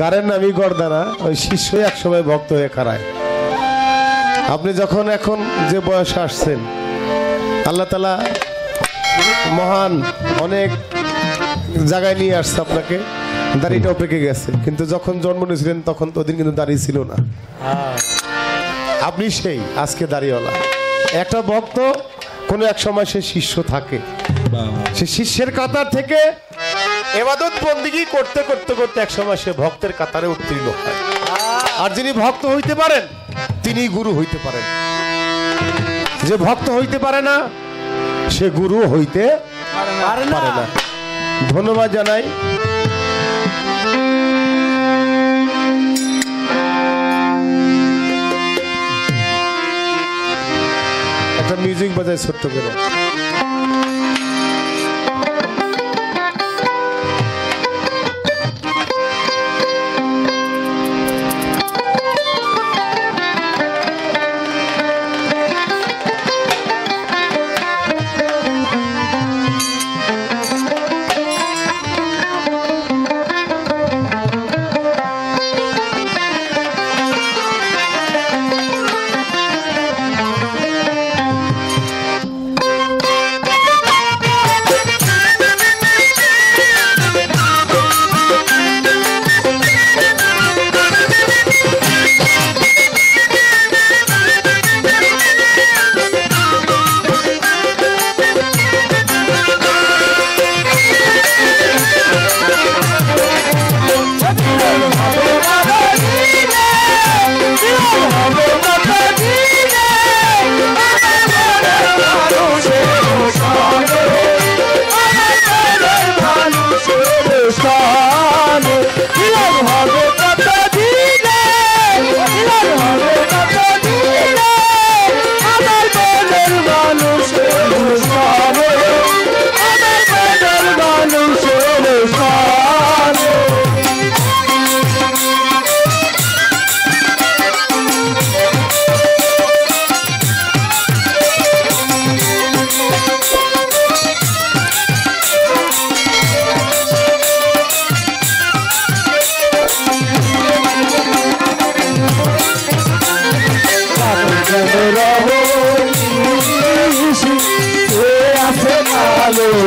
গানের নামই গর্দানা ওই শিষ্য এক সময় ভক্ত হয়ে খারায়। আপনি যখন এখন যে বয়সে আসছেন আল্লাহ তালা মহান অনেক জায়গায় নিয়ে আসছে আপনাকে দাড়িটাও পেকে গেছে। কিন্তু যখন জন্ম নিয়েছিলেন তখন তো কিন্তু দাড়ি ছিল না। আপনি সেই আজকে দাড়িওয়ালা। একটা ভক্ত কোনো এক সময় সে শিষ্য থাকে। সে শিষ্যের কাতার থেকে এবাদত বন্দিগি করতে করতে করতে এক সময় সে ভক্তের কাতারে উত্তীর্ণ হয়। আর যিনি ভক্ত হইতে পারেন তিনি গুরু হইতে পারেন। যে ভক্ত হইতে পারে না সে গুরু হইতে পারে না। ধন্যবাদ জানাই। একটা মিউজিক বাজায় ছোট্ট করে।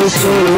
to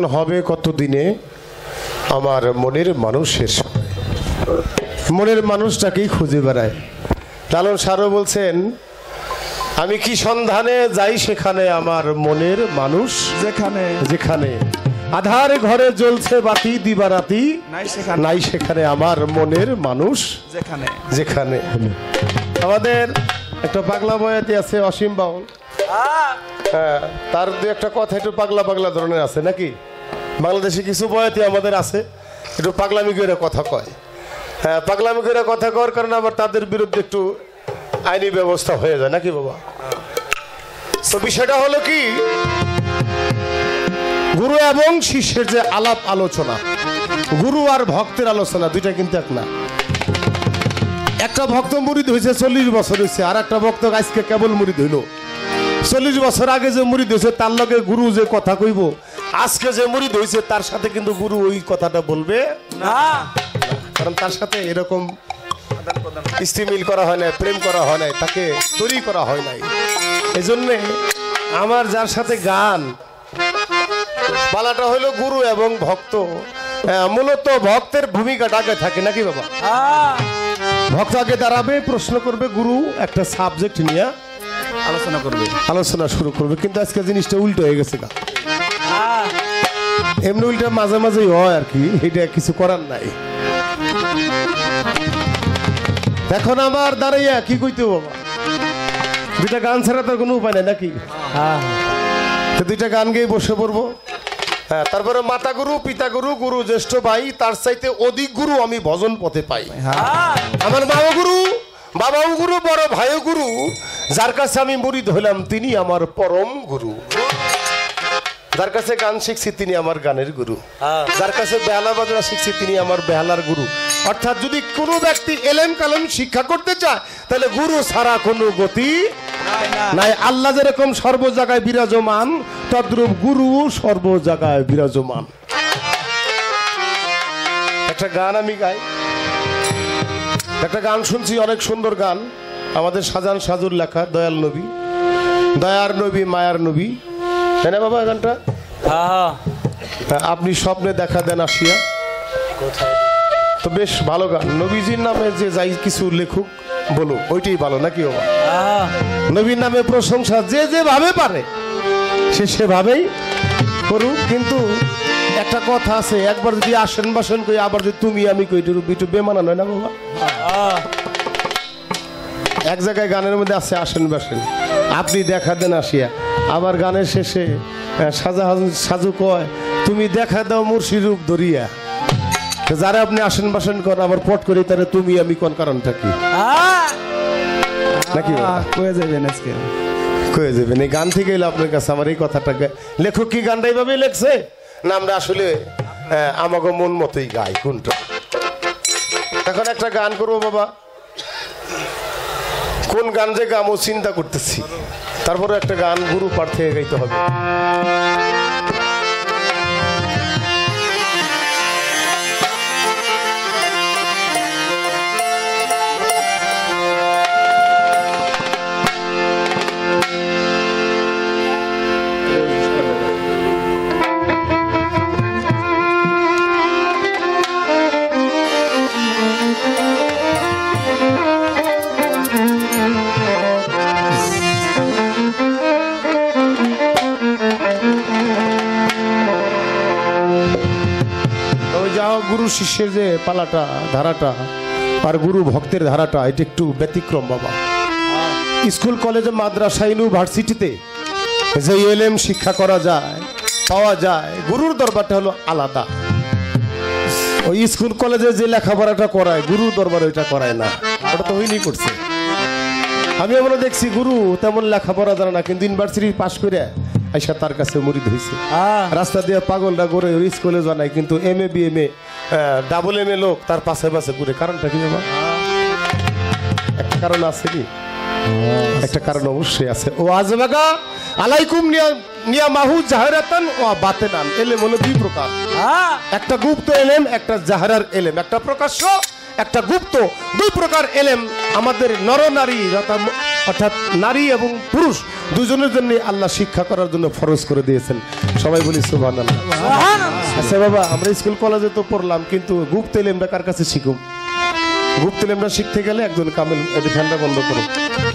মিলন হবে কত দিনে আমার মনের মানুষের সঙ্গে মনের মানুষটাকেই খুঁজে বেড়ায়। লালন সারও বলছেন আমি কি সন্ধানে যাই সেখানে আমার মনের মানুষ? যেখানে। যেখানে। আধার ঘরে জ্বলছে বাতি দিবারাতি। নাই সেখানে। নাই সেখানে আমার মনের মানুষ। যেখানে। যেখানে। আমাদের একটা পাগলা বয়াতি আছে অসীম বাউল। হ্যাঁ তার দু একটা কথা একটু পাগলা পাগলা ধরনের আছে নাকি? বাংলাদেশে কিছু বয়াতি আমাদের আছে, একটু পাগলামি করে কথা কয়। হ্যাঁ পাগলামি করে কথা কর কারণ আবার তাদের বিরুদ্ধে একটু আইনি ব্যবস্থা হয়ে যায়, নাকি বাবা? তো বিষয়টা হলো কি, গুরু এবং শিষ্যের যে আলাপ আলোচনা, গুরু আর ভক্তের আলোচনা, দুইটা কিন্তু এক না। একটা ভক্ত মুড়িদ হয়েছে, চল্লিশ বছর হয়েছে, আর একটা ভক্ত আজকে কেবল মুড়িদ হইল। চল্লিশ বছর আগে যে মুড়িদ হয়েছে, তার লগে গুরু যে কথা কইব আজকে যে মুড়িদ হয়েছে তার সাথে কিন্তু গুরু ওই কথাটা বলবে। না। কারণ তার সাথে এরকম স্ত্রীমিল করা হয় নাই প্রেম করা হয় নাই তাকে তৈরি করা হয় নাই। এই জন্যে আমার যার সাথে গান পালাটা হলো গুরু এবং ভক্ত। হ্যাঁ, মূলত ভক্তের ভূমিকাটা আগে থাকে নাকি বাবা? হ্যাঁ, ভক্ত আগে দাঁড়াবে প্রশ্ন করবে গুরু একটা সাবজেক্ট নিয়ে আলোচনা করবে। আলোচনা শুরু করবে। কিন্তু আজকে জিনিসটা উল্টো হয়ে গেছে গা। এমনি উল্টা মাঝে মাঝেই হয় আর কি এটা কিছু করার নাই। এখন আমার দাঁড়াইয়া কি কইতে বাবা দুইটা গান ছাড়া তো কোনো উপায় নাই নাকি? তো দুইটা গান গেয়ে বসে পড়ব। হ্যাঁ তারপরে মাতা গুরু পিতা গুরু গুরু জ্যেষ্ঠ ভাই তার চাইতে অধিক গুরু আমি ভজন পথে পাই। আমার বাবা গুরু বাবাও গুরু বড় ভাইও গুরু যার কাছে আমি মুড়িদ হইলাম তিনি আমার পরম গুরু। যার কাছে গান শিখছি তিনি আমার গানের গুরু। যার কাছে বেহালা বাজনা শিখছি তিনি আমার বেহালার গুরু। অর্থাৎ যদি কোনো ব্যক্তি এলেম কালেম শিক্ষা করতে চায় তাহলে গুরু ছাড়া কোনো গতি নাই। আল্লাহ যেরকম সর্ব জায়গায় বিরাজমান তদ্রূপ গুরু সর্ব জায়গায় বিরাজমান। একটা গান আমি গাই। একটা গান শুনছি অনেক সুন্দর গান। আমাদের সাজান সাজুর লেখা দয়াল নবী। দয়ার নবী মায়ার নবী। তাই না বাবা গানটা? হ্যাঁ, আপনি স্বপ্নে দেখা দেন আসিয়া। তো বেশ ভালো গান। নবীজির নামে যে যাই কিছু লেখুক বলো ওইটাই ভালো নাকি বাবা? নবীর নামে প্রশংসা যে যেভাবে পারে সে সেভাবেই করুক। কিন্তু একটা কথা আছে একবার যদি আসেন বাসেন কই আবার যদি তুমি আমি কই একটু বেমানা নয় না বাবা? এক জায়গায় গানের মধ্যে আছে আসেন বাসেন। আপনি দেখা দেন আসিয়া। আবার গানের শেষে সাজা সাজু কয় তুমি দেখা দাও মুর্শি রূপ ধরিয়া। যারা আপনি আসেন বাসন কর আবার পট করি তাহলে তুমি আমি কোন কারণটা কি? নাকি? কয়ে যাবেন আজকে। কয়ে যাবেন। এই গান থেকে এলো আপনার কাছে আমার এই কথাটাকে। লেখক কি গানটা এইভাবেই লেখছে? না আমরা আসলে আমাকে মন মতোই গাই কোনটা? এখন একটা গান করব বাবা। কোন গান যে গামো চিন্তা করতেছি। তারপরে একটা গান গুরু পাঠ থেকে গাইতে হবে। গুরু শিষ্যের যে পালাটা, ধারাটা, আর গুরু ভক্তের ধারাটা, এটা একটু ব্যতিক্রম বাবা। স্কুল, কলেজে মাদ্রাসা ইউনিভার্সিটিতে যে এলএম শিক্ষা করা যায়, পাওয়া যায়, গুরুর দরবারটা হলো আলাদা। ওই স্কুল, কলেজে যে লেখাপড়াটা করায়, গুরুর দরবারে ওইটা করায় না। ওটা তো হইনি করছে। আমি আমরা দেখছি, গুরু তেমন লেখাপড়া জানে না, কিন্তু ইউনিভার্সিটি পাশ করে আইসা তার কাছে মুড়ি ধরেছে রাস্তা দিয়ে পাগলটা করে ওর স্কুলে জানায় কিন্তু M A B M A double M A লোক তার পাশে পাশে ঘুরে। কারণটা কি বাবা একটা কারণ আছে কি? একটা কারণ অবশ্যই আছে। ও আজবাগা আলাইকুম নিয়া নিয়া মাহু জাহেরাতান ও বাতেনান। এলেম হলো দুই প্রকার। একটা গুপ্ত এলেম একটা জাহারার এলেম। একটা প্রকাশ্য একটা গুপ্ত। দুই প্রকার এলেম আমাদের নর নারী অর্থাৎ- নারী এবং পুরুষ দুজনের জন্য আল্লাহ শিক্ষা করার জন্য ফরজ করে দিয়েছেন। সবাই বলি সুবাহ আচ্ছা বাবা আমরা স্কুল কলেজে তো পড়লাম কিন্তু গুপ্ত এলেমটা কার কাছে শিখুম? গুপ্ত এলেমটা শিখতে গেলে একজন কামেল এটা ফ্যানটা বন্ধ করো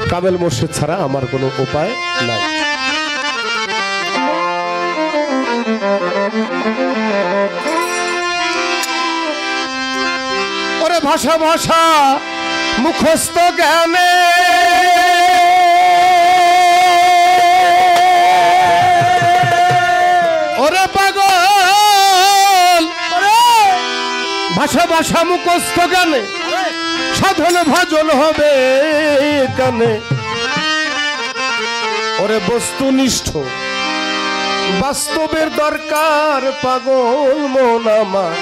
কামেল মোর্শেদ ছাড়া আমার কোনো উপায় নাই। ওরে ভাষা ভাষা মুখস্থ জ্ঞানে ভাষা ভাষা মুখস্থ জ্ঞানে, সাধন ভজন হবে কানে ওরে বস্তুনিষ্ঠ, বাস্তবের দরকার পাগল মন আমার।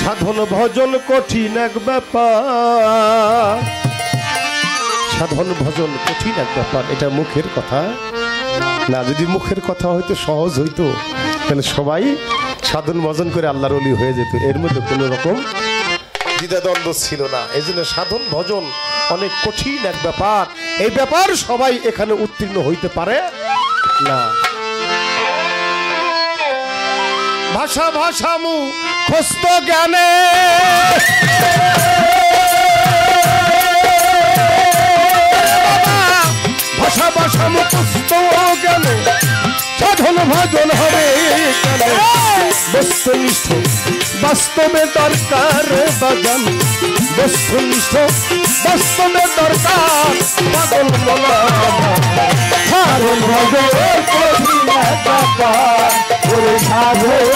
সাধন ভজন কঠিন এক ব্যাপার। সাধন ভজন কঠিন এক ব্যাপার, এটা মুখের কথা। না, যদি মুখের কথা হয়তো সহজ হইতো, তাহলে সবাই সাধন ভজন করে আল্লাহর অলি হয়ে যেত। এর মধ্যে কোনো রকম দ্বিধাদ্বন্দ্ব ছিল না। এই জন্য সাধন ভজন অনেক কঠিন এক ব্যাপার। এই ব্যাপার সবাই এখানে উত্তীর্ণ হইতে পারে না। ভাষা ভাষা মু খস্ত জ্ঞানে। ভাষা ভাষা মু খস্ত জ্ঞানে। সাধন ভাজন হবে বস্তুনিষ্ঠ বাস্তবে দরকার বাজান বস্তুনিষ্ঠ বাস্তবে দরকার বাদল বলা সাধন ভাজন করি না বাবা ওরে সাধন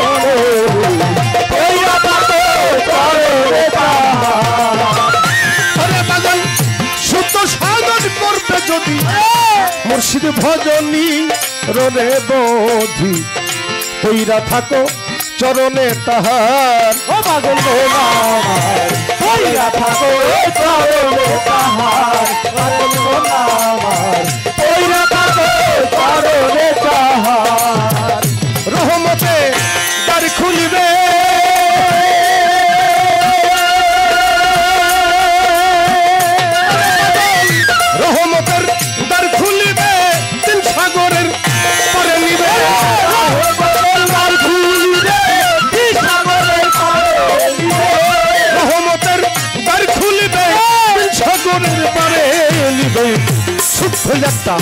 মুর্শিদ ভজনী রে বোধি। তৈরা থাকো চরণে তাহার। ও পাগল থাকো চরণে তাহার। থাকো চরণে পাহাড় একটা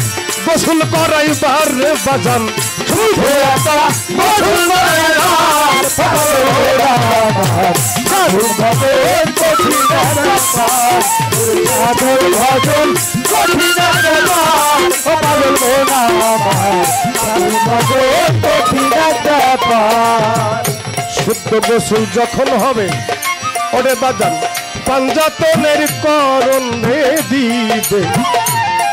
গোসল করাইবার রে বাজান শুদ্ধ একটা গোসল করাইবার সাধুর ভজন কঠিন পাগল মোনা সাধুর ভজন কঠিন শুদ্ধ গোসল যখন হবে ওরে বাজান পাঞ্জাতনের করণ দিবে।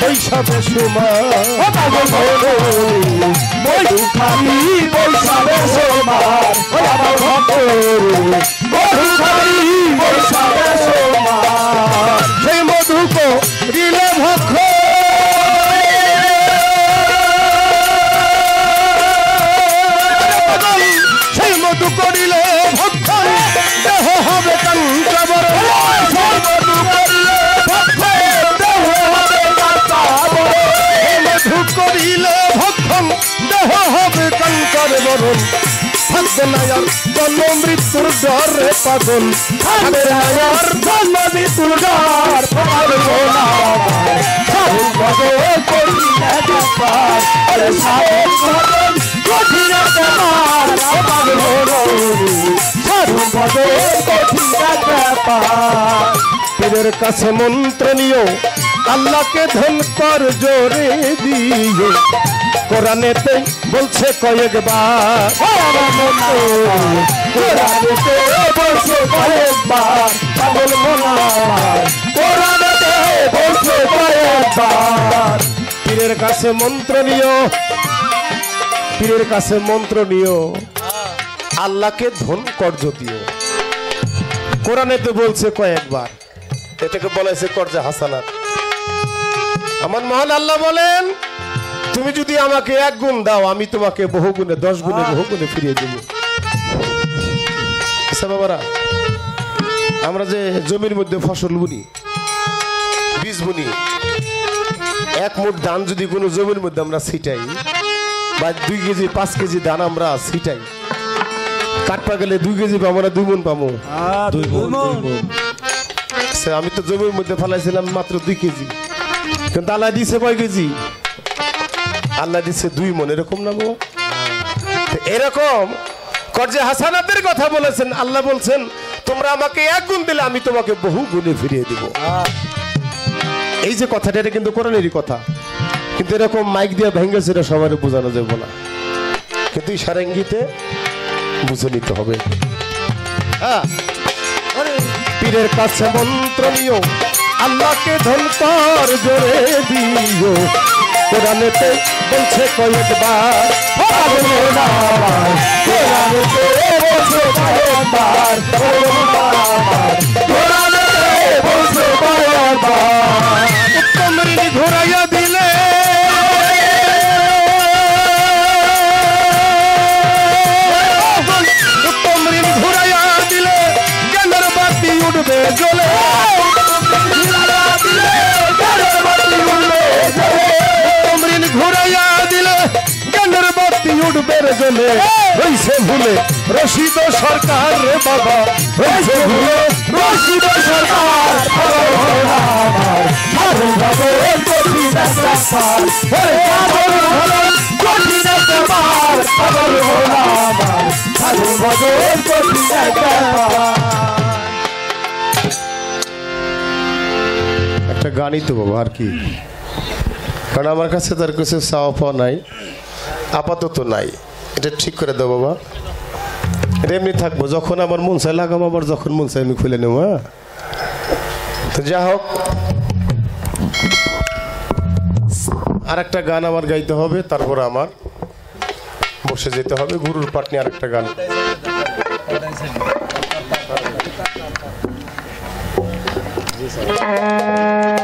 বৈশাখা সুমা। ও পাগল মোনা মধু খাবি বৈশা সোমার ও আমার ভক্ত মধু খাবি বৈশা সোমার সেই মধু করিলে ভক্ষ সেই মধু করিলে বরণ থাকবে না আর জন্ম মৃত্যুর ডরে পাগল। থাকবে না আর জন্ম মৃত্যুর ডর পাগল পীরের কাছে মন্ত্র নিও। আল্লাহকে ধন কর জোরে দিও। কোরআনেতে বলছে কয়েকবার। পীরের কাছে মন্ত্র নিও। পীরের কাছে মন্ত্র নিও। আল্লাহকে ধন কর্জ দিও। কোরআনেতে বলছে কয়েকবার। এটাকে বলেছে কর্জা হাসানাত। আমার মহান আল্লাহ বলেন তুমি যদি আমাকে এক গুণ দাও আমি তোমাকে বহু গুণে দশ গুণে বহু গুণে ফিরিয়ে দেব। আচ্ছা বাবারা আমরা যে জমির মধ্যে ফসল বুনি বীজ বুনি এক মুঠ ধান যদি কোনো জমির মধ্যে আমরা ছিটাই বা দুই কেজি পাঁচ কেজি ধান আমরা ছিটাই কাটপা গেলে দুই কেজি পাবো না দুই মন পাবো? আচ্ছা, আমি তো জমির মধ্যে ফেলাইছিলাম মাত্র দুই কেজি কিন্তু আল্লাহ দিছে কয় কেজি? আল্লাহ দিচ্ছে দুই মন, এরকম না বাবা এরকম। কর্জে হাসানাতের কথা বলেছেন, আল্লাহ বলছেন, তোমরা আমাকে এক গুণ দিলে, আমি তোমাকে বহু গুণে ফিরিয়ে দিব। এই যে কথাটা, এটা কিন্তু কোরআনেরই কথা। কিন্তু এরকম মাইক দিয়ে ভেঙ্গে সেটা সবার বোঝানো যাবে না। কিন্তু ইশারা ইঙ্গিতে বুঝে নিতে হবে। হ্যাঁ। পীরের কাছে মন্ত্র নিও, আল্লাহকে ধনকর জোরে দিও। কোরআনেতে বলছে কয়েকবার পাগল না আমার, কোরআনেতে বলছে কয়েকবার, পাগল না আমার, কোরআনেতে বলছে কয়েকবার। উত্তম ঋণ ঘুরাইয়া বাতি উঠবে রে জ্বলে হইছে ভুলে। রশিদ সরকার রে বাবা হইছে ভুলে। রশিদ সরকার। একটা গানই তো বাবা আর কি? কারণ আমার কাছে তার কিছু চাওয়া পাওয়া নাই। আপাতত নাই। এটা ঠিক করে দাও বাবা। এটা এমনি থাকব, যখন আমার মন চাই লাগাম আবার যখন মন চাই আমি খুলে নেব হ্যাঁ? তো যা হোক আর একটা গান আমার গাইতে হবে, তারপর আমার বসে যেতে হবে। গুরুর পাটনি আর একটা গান। Thank